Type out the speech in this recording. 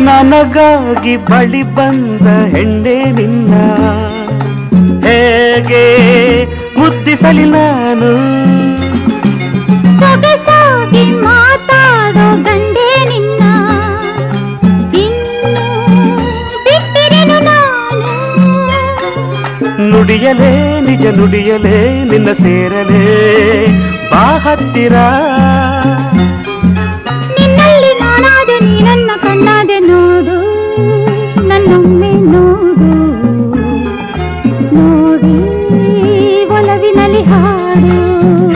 ನನಗಾಗಿ ಬಳಿ ಬಂದ ಹೆಂಡೆ ನಿನ್ನ. ಹೇಗೆ ಮುದ್ದಿಸಲಿ ನಾನು? ಸೊಗಸಾಗಿ ಮಾತಾಡೋ ಗಂಡೆ ನಿನ್ನ. ನುಡಿಯಲೇ ನಿಜ ನುಡಿಯಲೇ ನಿನ್ನ ಸೇರಲೇ. ಬಾ ಹತ್ತಿರ. ಹಾಡು